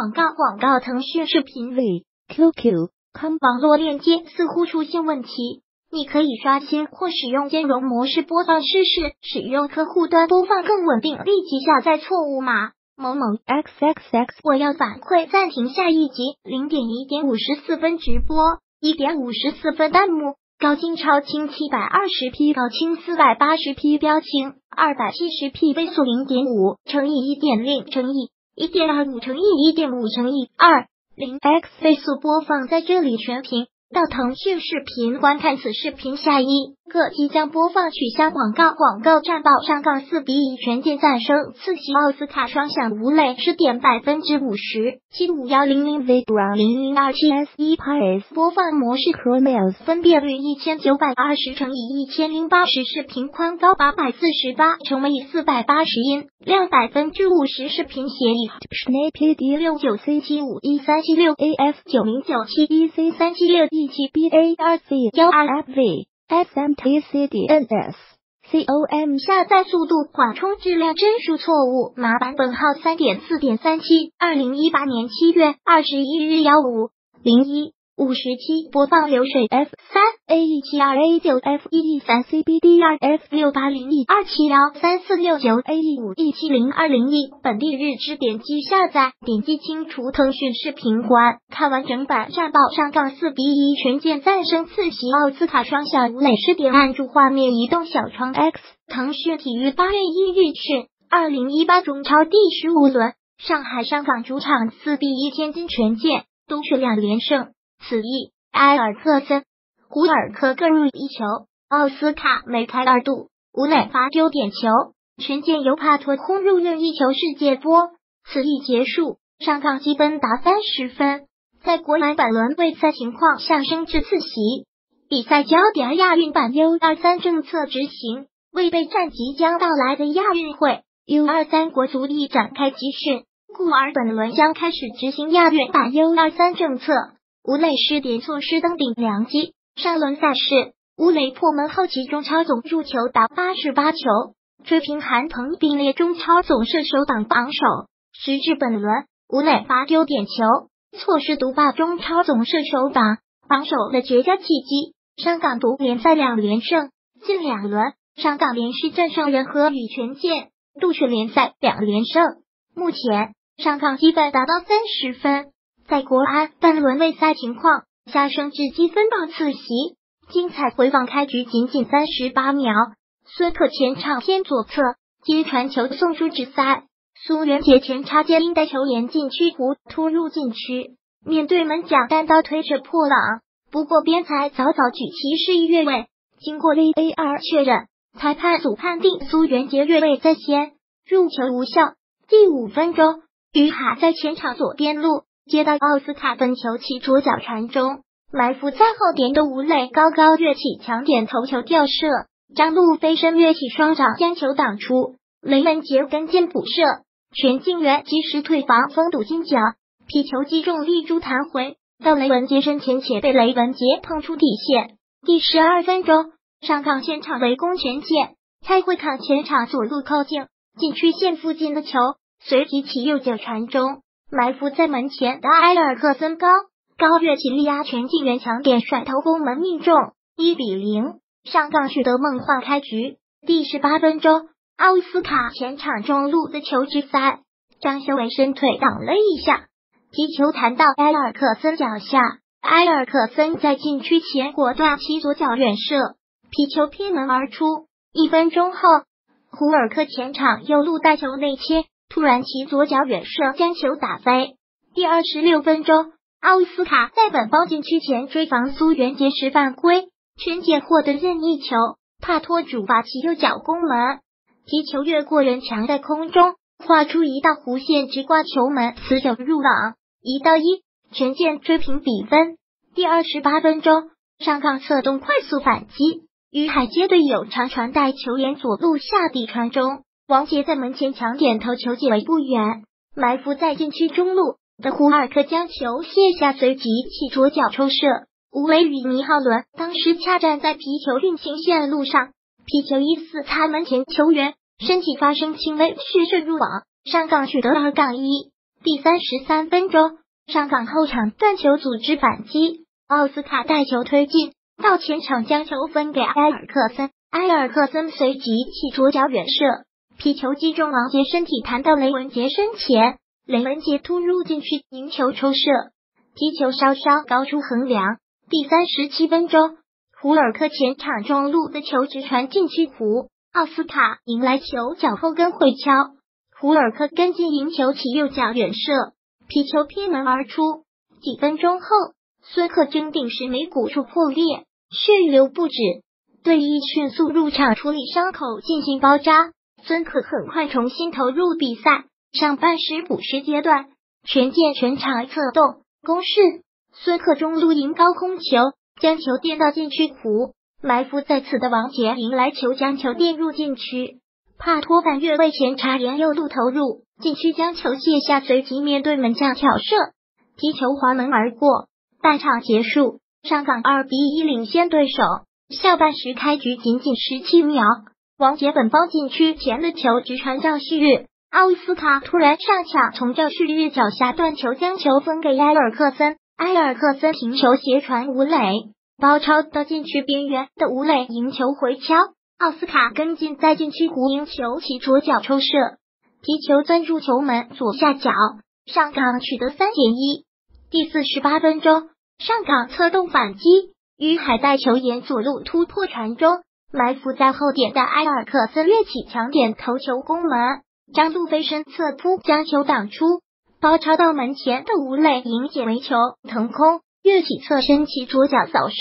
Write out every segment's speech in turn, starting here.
广告广告腾讯视频里 QQ 看网络链接似乎出现问题，你可以刷新或使用兼容模式播放试试，使用客户端播放更稳定。立即下载错误码某某 xxx，我要反馈暂停下一集。零点一点五十四分直播，一点五十四分弹幕。高清超清七百二十 P，高清四百八十 P 标清，二百七十 P 倍速零点五乘以一点零乘以一点二五乘以一点五乘以二零 x 倍速播放在这里全屏。到腾讯视频观看此视频下一个即将播放取消广告，广告战报上杠四比一全键赞声，次席奥斯卡双响吴磊是点百分之五十七五幺零零 V Brown 零零二七 S 一 P S 播放模式 Chromeos 分辨率一千九百二十乘以一千零八十视频宽高八百四十八乘以四百八十音量百分之五十视频协议，snapd 六九 C 七五一三七六 A F 九零九七一 C 三七六 E 七 B A R C 幺二 F V S M T C D N S C O M 下载速度缓冲质量帧数错误，码版本号三点四点三七，二零一八年七月二十一日幺五零一。五十七播放流水 F 三 A E 七二 A 九 F 一 E 三 C B D 二 F 六八零 E 二七幺三四六九 A E 五 E 七零二零 E 本地日志点击下载，点击清除腾讯视频观看完整版战报上杠四比一全键赞声次席奥斯卡双响吴磊是点按住画面移动小窗 X 腾讯体育八月一日讯二零一八中超第十五轮上海上港主场四比一天津权健都是两连胜。此役，埃尔克森、胡尔克各入一球，奥斯卡梅开二度，吴磊罚丢点球，权健由帕托轰入任意球世界波。此役结束，上港积分达三十分，在国篮本轮备赛情况下升至次席。比赛焦点亚运版 U 二三政策执行，为备战即将到来的亚运会，U 二三国足亦展开集训，故而本轮将开始执行亚运版 U 二三政策。吴磊失点错失登顶良机。上轮赛事，吴磊破门后，其中超总入球达八十八球，追平韩鹏，并列中超总射手榜榜首。时至本轮，吴磊罚丢点球，错失独霸中超总射手榜榜首的绝佳契机。上港独联赛两连胜，近两轮上港连续战胜人和与权健，杜绝联赛两连胜。目前上港积分达到三十分。在国安半轮备赛情况下升至积分榜次席，精彩回放开局仅仅三十八秒，孙可前场偏左侧接传球送出直塞，苏元杰前插接应带球沿禁区弧突入禁区，面对门将单刀推着破网，不过边裁早早举旗示意越位，经过 VAR 确认，裁判组判定苏元杰越位在先，入球无效。第五分钟，于海在前场左边路。接到奥斯卡分球，其左脚传中，埋伏在后点的吴磊高高跃起抢点头球吊射，张路飞身跃起双掌将球挡出，雷文杰跟进补射，全进员及时退防封堵金角，皮球击中立柱弹回到雷文杰身前，且被雷文杰碰出底线。第十二分钟，上港现场围攻全建，蔡慧康前场左路靠近禁区线附近的球，随即起右脚传中。埋伏在门前的埃尔克森高高跃起力压全进员抢点甩头攻门命中，一比零上杠取得梦幻开局。第十八分钟，奥斯卡前场中路的球直塞，张修为伸腿挡了一下，皮球弹到埃尔克森脚下，埃尔克森在禁区前果断起左脚远射，皮球偏门而出。一分钟后，胡尔克前场右路带球内切。突然，其左脚远射将球打飞。第二十六分钟，奥斯卡在本包禁区前追防苏元杰时犯规，全解获得任意球，帕托主罚其右脚攻门，皮球越过人墙在空中画出一道弧线，直挂球门，死角入网，一到一，全线追平比分。第二十八分钟，上港侧动快速反击，于海接队友长传带球沿左路下底传中。王杰在门前抢点头球，解围不远，埋伏在禁区中路的胡尔克将球卸下，随即起左脚抽射。吴磊与倪浩伦当时恰站在皮球运行线路上，皮球疑似擦门前球员身体发生轻微虚射入网，上港取得二杠一。第三十三分钟，上港后场断球组织反击，奥斯卡带球推进到前场，将球分给埃尔克森。埃尔克森随即起左脚远射，皮球击中王杰身体，弹到雷文杰身前，雷文杰突入禁区，迎球抽射，皮球稍稍高出横梁。第三十七分钟，胡尔克前场中路的球直传禁区，弧奥斯卡迎来球脚后跟回敲，胡尔克跟进迎球起右脚远射，皮球偏门而出。几分钟后，孙克争顶时眉骨处破裂，血流不止。队医迅速入场处理伤口，进行包扎。孙可很快重新投入比赛。上半时补时阶段，全健全场策动攻势。孙可中路迎高空球，将球垫到禁区弧。埋伏在此的王杰迎来球，将球垫入禁区。帕托反越位前插沿右路投入禁区，将球卸下，随即面对门将挑射，踢球滑门而过。半场结束，上港二比一领先对手。下半时开局仅仅十七秒，王杰本方禁区前的球直传赵旭日，奥斯卡突然上抢，从赵旭日脚下断球，将球分给埃尔克森。埃尔克森平球斜传吴磊，包抄到禁区边缘的吴磊迎球回敲，奥斯卡跟进在禁区弧迎球起左脚抽射，皮球钻入球门左下角，上港取得三点一。第四十八分钟，上港策动反击。于海带球沿左路突破传中，埋伏在后点的埃尔克森跃起抢点头球攻门，张路飞身侧扑将球挡出，包抄到门前的吴磊迎解围球腾空跃起侧身起左脚扫射，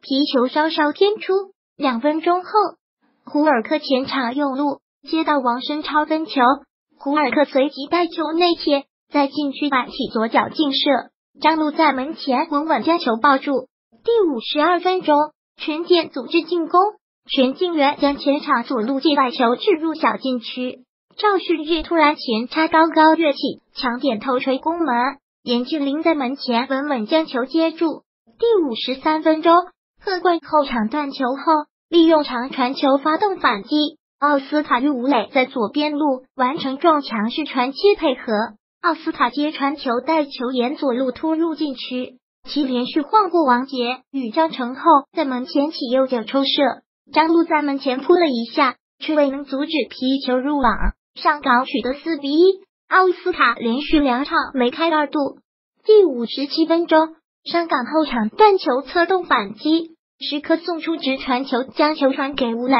皮球稍稍偏出。两分钟后，胡尔克前场右路接到王申超分球，胡尔克随即带球内切，在禁区板起左脚劲射，张路在门前稳稳将球抱住。第五十二分钟，全健组织进攻，全进员将前场左路界外球置入小禁区。赵旭日突然前插高高跃起，抢点头锤攻门，严俊林在门前稳稳将球接住。第五十三分钟，贺冠后场断球后，利用长传球发动反击。奥斯卡与吴磊在左边路完成撞墙式传切配合，奥斯卡接传球带球沿左路突入禁区。其连续晃过王杰与张成后，在门前起右脚抽射，张路在门前扑了一下，却未能阻止皮球入网。上港取得四比一。奥斯卡连续两场梅开二度。第五十七分钟，上港后场断球策动反击，时刻送出直传球，将球传给吴磊。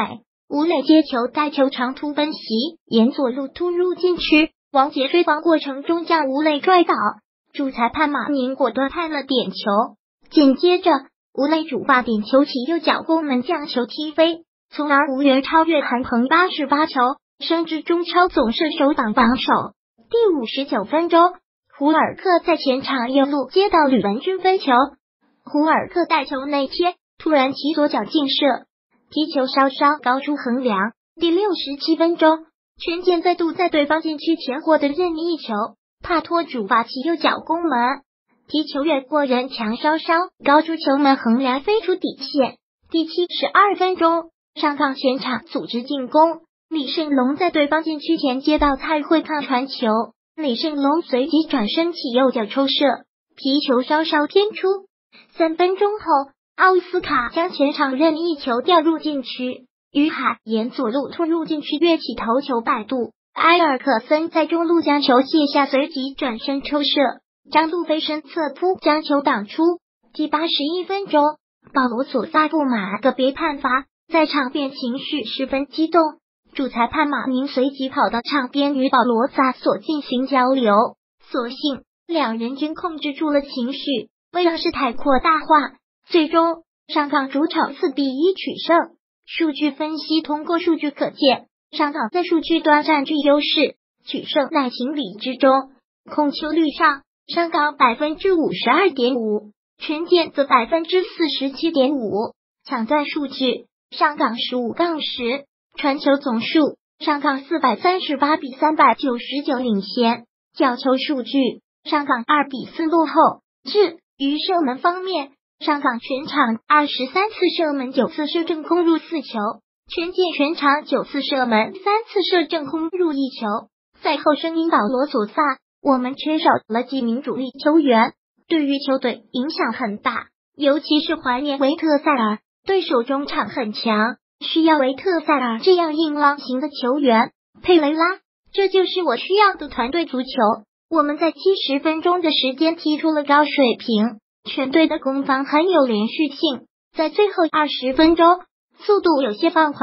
吴磊接球带球长突奔袭，沿左路突入禁区，王杰追防过程中将吴磊拽倒。主裁判马宁果断判了点球，紧接着吴磊主罚点球起右脚攻门将球踢飞，从而无缘超越韩鹏八十八球，升至中超总射手榜榜首。第五十九分钟，胡尔克在前场右路接到吕文君分球，胡尔克带球内切，突然起左脚劲射，踢球稍稍高出横梁。第六十七分钟，权健再度在对方禁区前获得任意球。帕托主罚其右脚攻门，踢球越过人墙，稍稍高出球门横梁，飞出底线。第七十二分钟，上港前场组织进攻，李胜龙在对方禁区前接到蔡慧康传球，李胜龙随即转身起右脚抽射，皮球稍稍偏出。三分钟后，奥斯卡将前场任意球调入禁区，于海沿左路突入禁区跃起头球摆渡。埃尔克森在中路将球卸下，随即转身抽射，张路飞身侧扑将球挡出。第八十一分钟，保罗索萨不满个别判罚，在场边情绪十分激动。主裁判马宁随即跑到场边与保罗萨所进行交流，所幸两人均控制住了情绪，未让事态扩大化。最终，上港主场四比一取胜。数据分析通过数据可见。上港在数据端占据优势，取胜在情理之中。控球率上，上港百分之五十二点五，全健则百分之四十七点五。抢断数据，上港十五杠十，传球总数，上港四百三十八比三百九十九领先。角球数据，上港二比四落后。至于射门方面，上港全场二十三次射门，九次射正空入四球。全健全场九次射门，三次射正空入一球。赛后声音，保罗佐萨我们缺少了几名主力球员，对于球队影响很大。尤其是怀念维特塞尔，对手中场很强，需要维特塞尔这样硬朗型的球员。佩雷拉，这就是我需要的团队足球。我们在七十分钟的时间踢出了高水平，全队的攻防很有连续性。在最后二十分钟，速度有些放缓，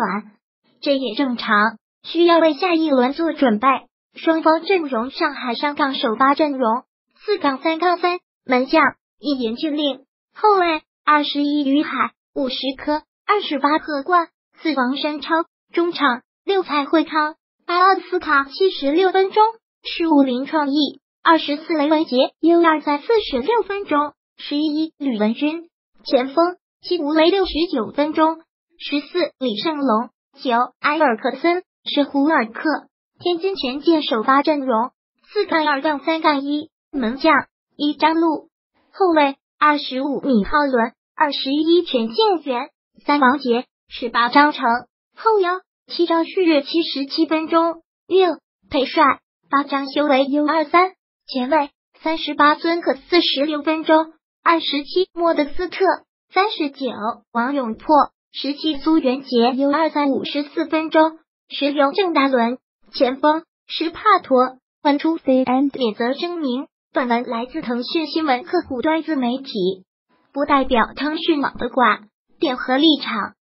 这也正常，需要为下一轮做准备。双方阵容：上海上港首发阵容四杠三杠三，门将一言俊令，后卫二十一于海，五十颗，二十八贺冠，四王山超，中场六蔡慧康，八奥斯卡，七十六分钟。十五林创意，二十四雷文杰，U 二在四十六分钟，十一吕文君前锋，七吴雷六十九分钟，十四李胜龙，九埃尔克森是胡尔克，天津权健首发阵容四杠二杠三杠一门将一张路，后卫二十五米浩伦，二十一权健员三王杰十八张成后腰七张旭日七十七分钟六裴帅。八张修为 U 二三前卫三十八孙可四十六分钟二十七莫德斯特三十九王永珀十七苏元杰 U 二三五十四分钟十六郑达伦前锋施帕托文出 C and 免责声明：本文来自腾讯新闻客户端自媒体，不代表腾讯网的观点和立场。